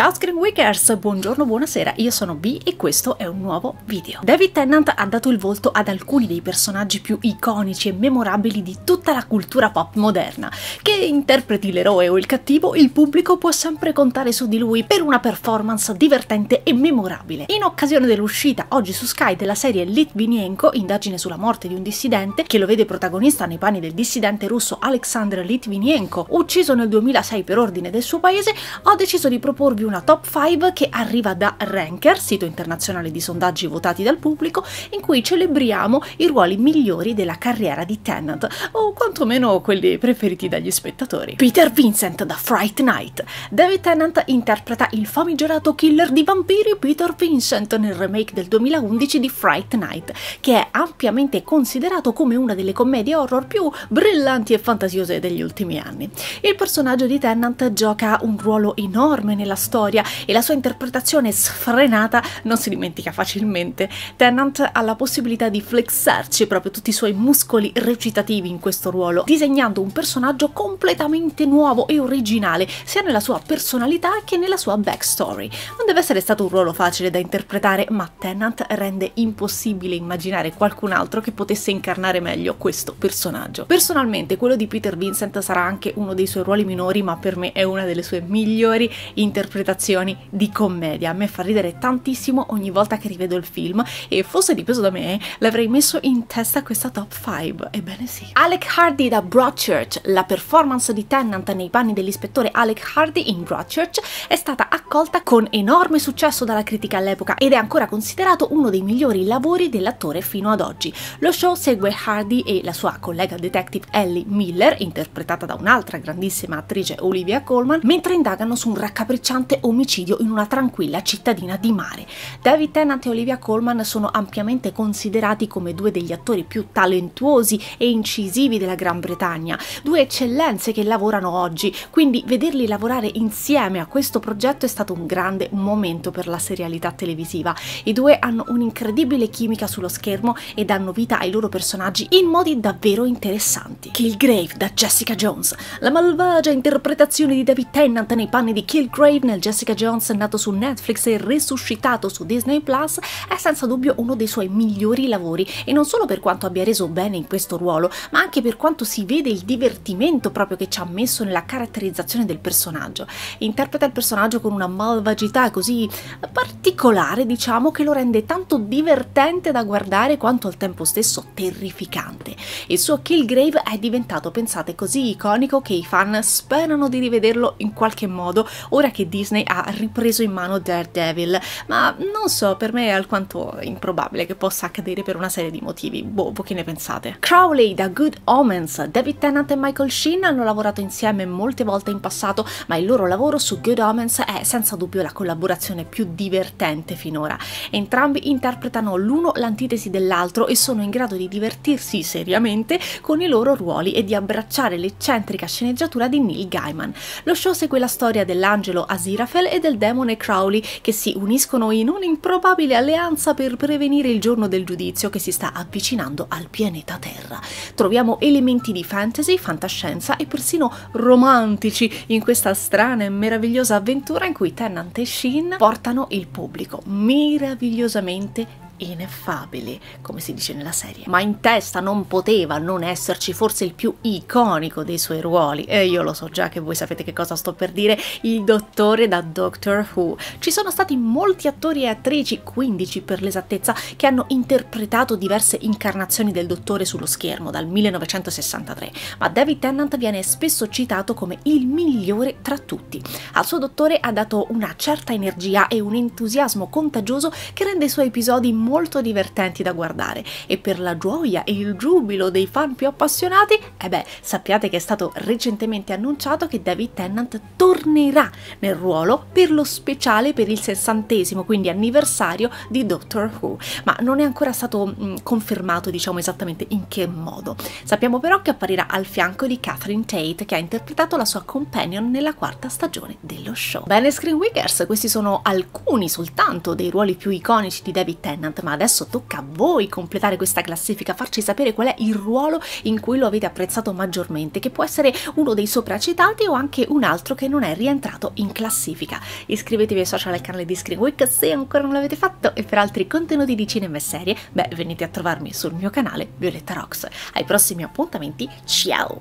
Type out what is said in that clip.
Ciao Screenweekers, buongiorno, buonasera, io sono B e questo è un nuovo video. David Tennant ha dato il volto ad alcuni dei personaggi più iconici e memorabili di tutta la cultura pop moderna. Che interpreti l'eroe o il cattivo, il pubblico può sempre contare su di lui per una performance divertente e memorabile. In occasione dell'uscita oggi su Sky della serie Litvinenko, indagine sulla morte di un dissidente, che lo vede protagonista nei panni del dissidente russo Alexander Litvinenko, ucciso nel 2006 per ordine del suo paese, ho deciso di proporvi una top 5 che arriva da Ranker, sito internazionale di sondaggi votati dal pubblico, in cui celebriamo i ruoli migliori della carriera di Tennant, o quantomeno quelli preferiti dagli spettatori. Peter Vincent da Fright Night. David Tennant interpreta il famigerato killer di vampiri Peter Vincent nel remake del 2011 di Fright Night, che è ampiamente considerato come una delle commedie horror più brillanti e fantasiose degli ultimi anni. Il personaggio di Tennant gioca un ruolo enorme nella storia storia e la sua interpretazione sfrenata non si dimentica facilmente. Tennant ha la possibilità di flexarci proprio tutti i suoi muscoli recitativi in questo ruolo, disegnando un personaggio completamente nuovo e originale, sia nella sua personalità che nella sua backstory. Non deve essere stato un ruolo facile da interpretare, ma Tennant rende impossibile immaginare qualcun altro che potesse incarnare meglio questo personaggio. Personalmente quello di Peter Vincent sarà anche uno dei suoi ruoli minori, ma per me è una delle sue migliori interpretazioni interpretazioni di commedia. A me fa ridere tantissimo ogni volta che rivedo il film e fosse dipeso da me l'avrei messo in testa questa top 5. Ebbene sì. Alec Hardy da Broadchurch. La performance di Tennant nei panni dell'ispettore Alec Hardy in Broadchurch è stata accolta con enorme successo dalla critica all'epoca ed è ancora considerato uno dei migliori lavori dell'attore fino ad oggi. Lo show segue Hardy e la sua collega detective Ellie Miller, interpretata da un'altra grandissima attrice Olivia Colman, mentre indagano su un raccapricciante omicidio in una tranquilla cittadina di mare. David Tennant e Olivia Colman sono ampiamente considerati come due degli attori più talentuosi e incisivi della Gran Bretagna, due eccellenze che lavorano oggi, quindi vederli lavorare insieme a questo progetto è stato un grande momento per la serialità televisiva. I due hanno un'incredibile chimica sullo schermo e danno vita ai loro personaggi in modi davvero interessanti. Killgrave da Jessica Jones, la malvagia interpretazione di David Tennant nei panni di Killgrave nel Jessica Jones nato su Netflix e risuscitato su Disney Plus è senza dubbio uno dei suoi migliori lavori e non solo per quanto abbia reso bene in questo ruolo, ma anche per quanto si vede il divertimento proprio che ci ha messo nella caratterizzazione del personaggio. Interpreta il personaggio con una malvagità così particolare, diciamo, che lo rende tanto divertente da guardare quanto al tempo stesso terrificante. Il suo Killgrave è diventato, pensate, così iconico che i fan sperano di rivederlo in qualche modo ora che Disney Disney ha ripreso in mano Daredevil, ma non so, per me è alquanto improbabile che possa accadere per una serie di motivi. Boh, voi che ne pensate? Crowley da Good Omens. David Tennant e Michael Sheen hanno lavorato insieme molte volte in passato, ma il loro lavoro su Good Omens è senza dubbio la collaborazione più divertente finora. Entrambi interpretano l'uno l'antitesi dell'altro e sono in grado di divertirsi seriamente con i loro ruoli e di abbracciare l'eccentrica sceneggiatura di Neil Gaiman. Lo show segue la storia dell'angelo Aziraphale Raphael e del demone Crowley che si uniscono in un'improbabile alleanza per prevenire il giorno del giudizio che si sta avvicinando al pianeta Terra. Troviamo elementi di fantasy, fantascienza e persino romantici in questa strana e meravigliosa avventura in cui Tennant e Sheen portano il pubblico meravigliosamente ineffabili, come si dice nella serie. Ma in testa non poteva non esserci forse il più iconico dei suoi ruoli, e io lo so già che voi sapete che cosa sto per dire, il dottore da Doctor Who. Ci sono stati molti attori e attrici, 15 per l'esattezza, che hanno interpretato diverse incarnazioni del dottore sullo schermo dal 1963, ma David Tennant viene spesso citato come il migliore tra tutti. Al suo dottore ha dato una certa energia e un entusiasmo contagioso che rende i suoi episodi molto molto divertenti da guardare e per la gioia e il giubilo dei fan più appassionati, eh beh, sappiate che è stato recentemente annunciato che David Tennant tornerà nel ruolo per lo speciale per il sessantesimo, quindi anniversario di Doctor Who, ma non è ancora stato mh, mm, confermato, diciamo esattamente in che modo. Sappiamo però che apparirà al fianco di Catherine Tate, che ha interpretato la sua companion nella quarta stagione dello show. Bene, Screenweekers, questi sono alcuni soltanto dei ruoli più iconici di David Tennant, Ma adesso tocca a voi completare questa classifica, farci sapere qual è il ruolo in cui lo avete apprezzato maggiormente, che può essere uno dei sopracitati o anche un altro che non è rientrato in classifica. Iscrivetevi ai social al canale di Screen Week se ancora non l'avete fatto e per altri contenuti di cinema e serie, beh, venite a trovarmi sul mio canale Violetta Rocks. Ai prossimi appuntamenti, ciao!